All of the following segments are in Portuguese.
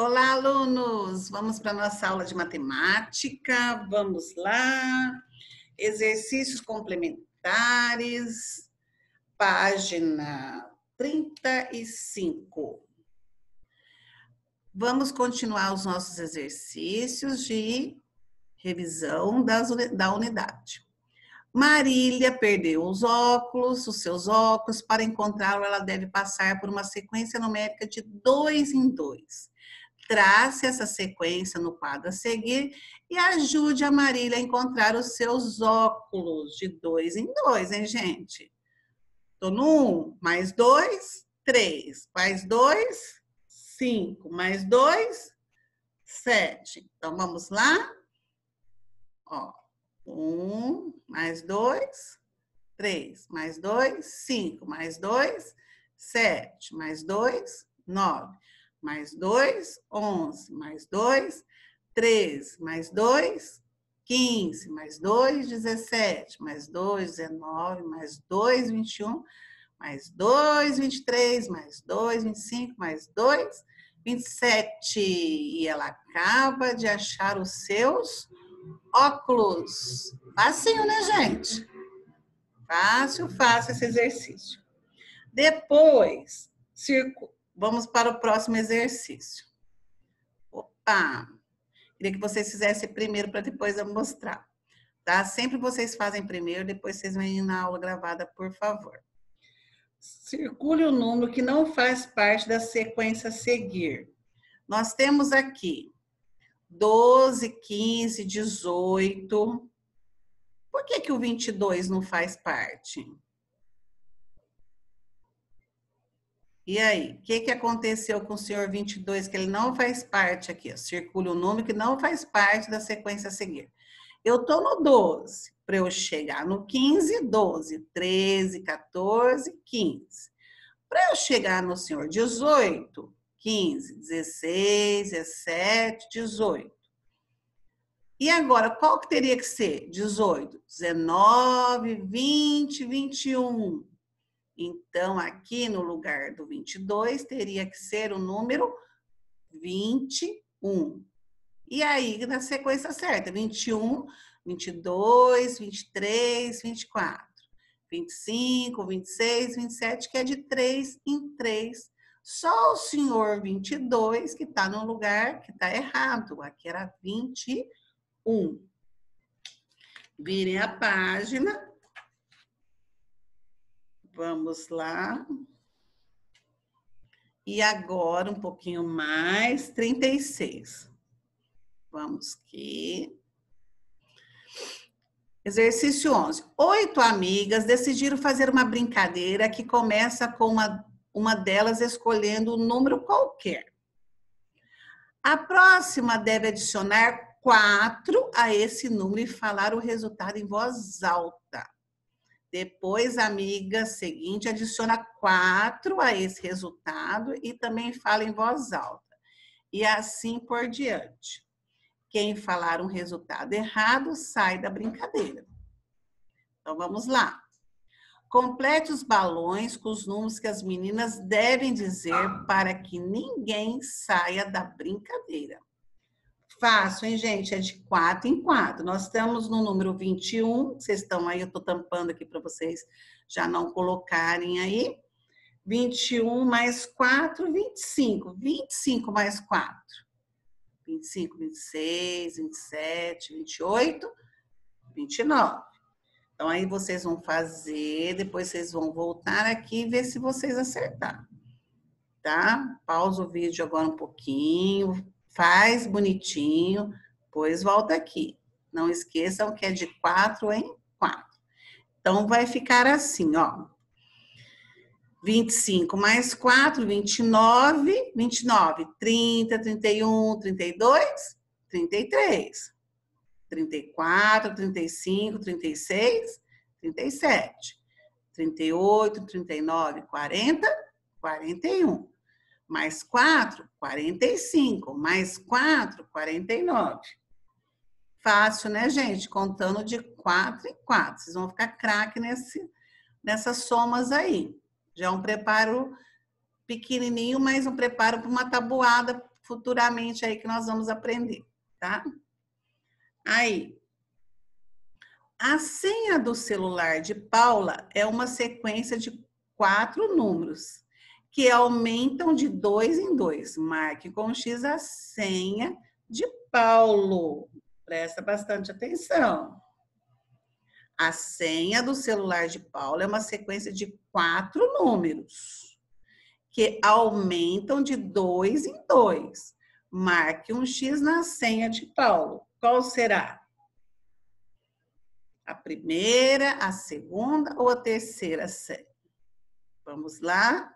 Olá, alunos! Vamos para a nossa aula de matemática. Vamos lá. Exercícios complementares, página 35. Vamos continuar os nossos exercícios de revisão das, da unidade. Marília perdeu os óculos, os seus óculos. Para encontrá-lo, ela deve passar por uma sequência numérica de dois em dois trace essa sequência no quadro a seguir e ajude a Marília a encontrar os seus óculos de dois em dois, hein, gente? Tô no um, mais dois, três, mais dois, cinco, mais dois, sete. Então, vamos lá? Ó, um, mais dois, três, mais dois, cinco, mais dois, sete, mais dois, nove mais 2, 11, mais 2, 13, mais 2, 15, mais 2, 17, mais 2, 19, mais 2, 21, mais 2, 23, mais 2, 25, mais 2, 27. E ela acaba de achar os seus óculos. Facinho, né, gente? Fácil, fácil esse exercício. Depois, circo, Vamos para o próximo exercício. Opa! Queria que vocês fizessem primeiro para depois eu mostrar. Tá? Sempre vocês fazem primeiro, depois vocês vêm na aula gravada, por favor. Circule o número que não faz parte da sequência a seguir. Nós temos aqui 12, 15, 18. Por que, que o 22 não faz parte? E aí, o que, que aconteceu com o senhor 22, que ele não faz parte aqui? Circule o número que não faz parte da sequência a seguir. Eu estou no 12, para eu chegar no 15, 12, 13, 14, 15. Para eu chegar no senhor 18, 15, 16, 17, 18. E agora, qual que teria que ser? 18, 19, 20, 21. Então, aqui no lugar do 22, teria que ser o número 21. E aí, na sequência certa, 21, 22, 23, 24, 25, 26, 27, que é de 3 em 3. Só o senhor 22 que está no lugar que está errado. Aqui era 21. Virem a página Vamos lá. E agora, um pouquinho mais, 36. Vamos aqui. Exercício 11. Oito amigas decidiram fazer uma brincadeira que começa com uma, uma delas escolhendo um número qualquer. A próxima deve adicionar quatro a esse número e falar o resultado em voz alta. Depois, amiga seguinte adiciona quatro a esse resultado e também fala em voz alta. E assim por diante. Quem falar um resultado errado sai da brincadeira. Então, vamos lá. Complete os balões com os números que as meninas devem dizer para que ninguém saia da brincadeira. Fácil, hein, gente? É de quatro em quatro. Nós estamos no número 21. Vocês estão aí, eu estou tampando aqui para vocês já não colocarem aí. 21 mais 4, 25. 25 mais 4. 25, 26, 27, 28, 29. Então, aí vocês vão fazer, depois vocês vão voltar aqui e ver se vocês acertaram. Tá? Pausa o vídeo agora um pouquinho, faz bonitinho, pois volta aqui. Não esqueçam que é de quatro em quatro. Então, vai ficar assim, ó. 25 mais 4, 29, 29, 30, 31, 32, 33, 34, 35, 36, 37, 38, 39, 40, 41 mais 4, 45, mais 4, 49. Fácil, né, gente? Contando de 4 em 4. Vocês vão ficar craque nesse, nessas somas aí. Já é um preparo pequenininho, mas um preparo para uma tabuada futuramente aí que nós vamos aprender, tá? Aí, a senha do celular de Paula é uma sequência de quatro números que aumentam de dois em dois. Marque com X a senha de Paulo. Presta bastante atenção. A senha do celular de Paulo é uma sequência de quatro números que aumentam de dois em dois. Marque um X na senha de Paulo. Qual será? A primeira, a segunda ou a terceira senha? Vamos lá?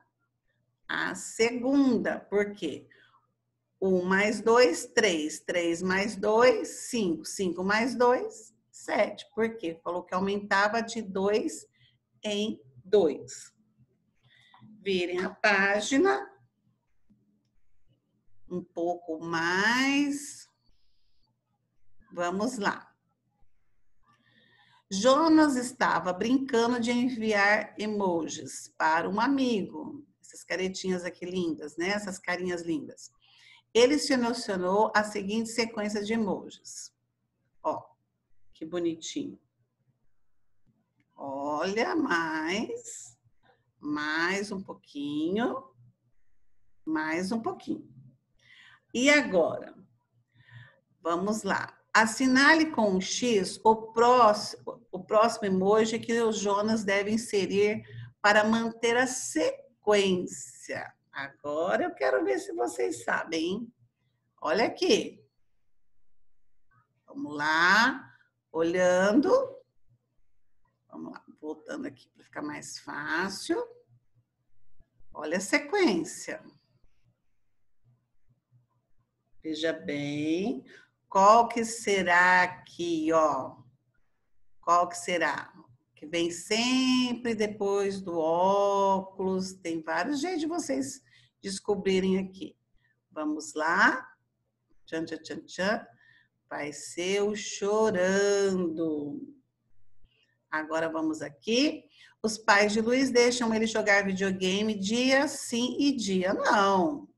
A segunda, por quê? 1 mais 2, 3. 3 mais 2, 5. 5 mais 2, 7. Por quê? Falou que aumentava de 2 em 2. Virem a página. Um pouco mais. Vamos lá. Jonas estava brincando de enviar emojis para um amigo. Essas caretinhas aqui lindas, né? Essas carinhas lindas. Ele selecionou a seguinte sequência de emojis. Ó, que bonitinho. Olha, mais, mais um pouquinho, mais um pouquinho. E agora, vamos lá. Assinale com um X o próximo, o próximo emoji que o Jonas deve inserir para manter a sequência. Agora eu quero ver se vocês sabem, hein? Olha aqui. Vamos lá, olhando. Vamos lá, voltando aqui para ficar mais fácil. Olha a sequência. Veja bem, qual que será aqui, ó? Qual que será? Que vem sempre depois do óculos. Tem vários jeitos de vocês descobrirem aqui. Vamos lá. Tchan, tchan, tchan, tchan. Vai ser o chorando. Agora vamos aqui. Os pais de Luiz deixam ele jogar videogame dia sim e dia não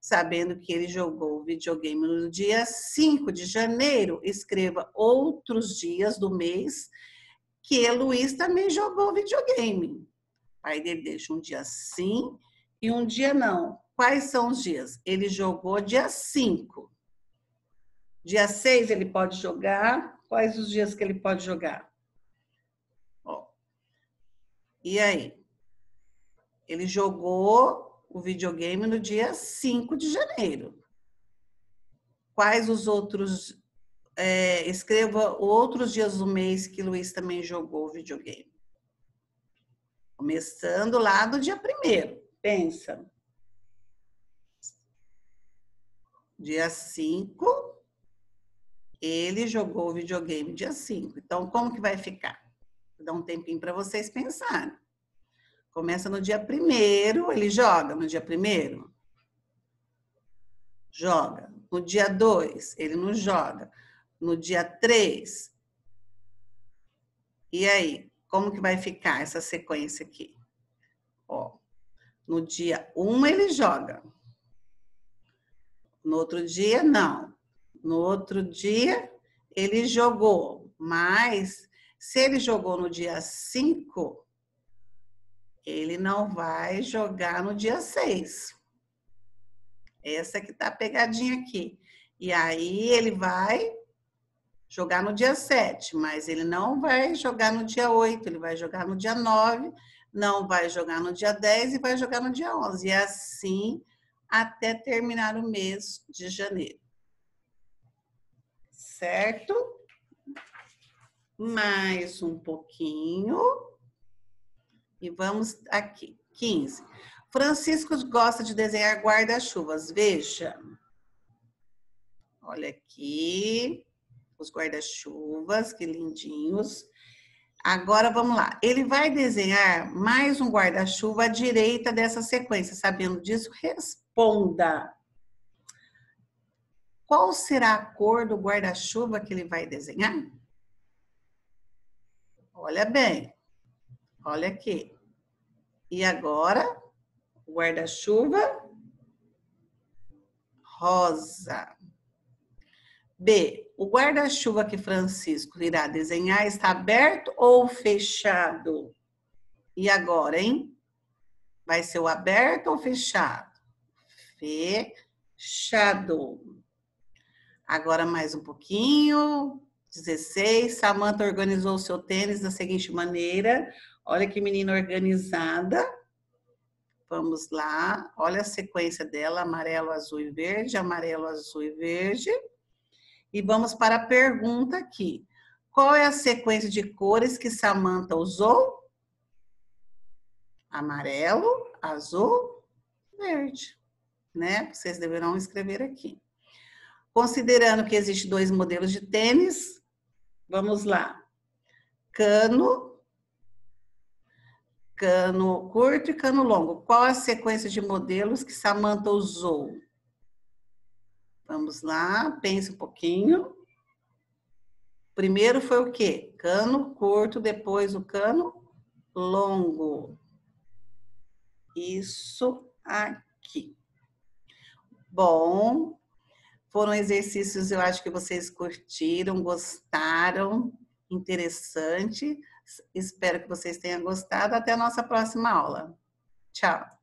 sabendo que ele jogou videogame no dia 5 de janeiro, escreva outros dias do mês que Luiz também jogou videogame. O pai dele deixa um dia sim e um dia não. Quais são os dias? Ele jogou dia 5. Dia 6 ele pode jogar. Quais os dias que ele pode jogar? Ó. E aí? Ele jogou o videogame no dia 5 de janeiro. Quais os outros. É, escreva outros dias do mês que Luiz também jogou videogame. Começando lá do dia primeiro. Pensa. Dia 5, ele jogou videogame dia 5. Então, como que vai ficar? Vou dar um tempinho para vocês pensarem. Começa no dia primeiro, ele joga no dia primeiro? Joga. No dia dois, ele não joga. No dia três. E aí, como que vai ficar essa sequência aqui? Ó, no dia um ele joga. No outro dia, não. No outro dia, ele jogou. Mas, se ele jogou no dia 5, ele não vai jogar no dia 6. Essa que tá pegadinha aqui. E aí ele vai jogar no dia 7, mas ele não vai jogar no dia 8, ele vai jogar no dia 9, não vai jogar no dia 10 e vai jogar no dia 11. E assim até terminar o mês de janeiro. Certo? Mais um pouquinho. E vamos aqui. 15. Francisco gosta de desenhar guarda-chuvas. Veja. Olha aqui os guarda-chuvas, que lindinhos. Agora vamos lá. Ele vai desenhar mais um guarda-chuva à direita dessa sequência. Sabendo disso, responda. Qual será a cor do guarda-chuva que ele vai desenhar? Olha bem. Olha aqui. E agora, guarda-chuva rosa. B. O guarda-chuva que Francisco irá desenhar está aberto ou fechado? E agora, hein? Vai ser o aberto ou fechado? Fechado. Agora mais um pouquinho. 16. Samantha organizou o seu tênis da seguinte maneira. Olha que menina organizada. Vamos lá. Olha a sequência dela: amarelo, azul e verde, amarelo, azul e verde. E vamos para a pergunta aqui. Qual é a sequência de cores que Samantha usou? amarelo, azul, verde, né? Vocês deverão escrever aqui. Considerando que existe dois modelos de tênis, vamos lá. Cano, cano curto e cano longo. Qual a sequência de modelos que Samantha usou? Vamos lá, pense um pouquinho. Primeiro foi o quê? Cano curto, depois o cano longo isso aqui. Bom, foram exercícios, eu acho que vocês curtiram, gostaram, interessante. Espero que vocês tenham gostado. Até a nossa próxima aula. Tchau.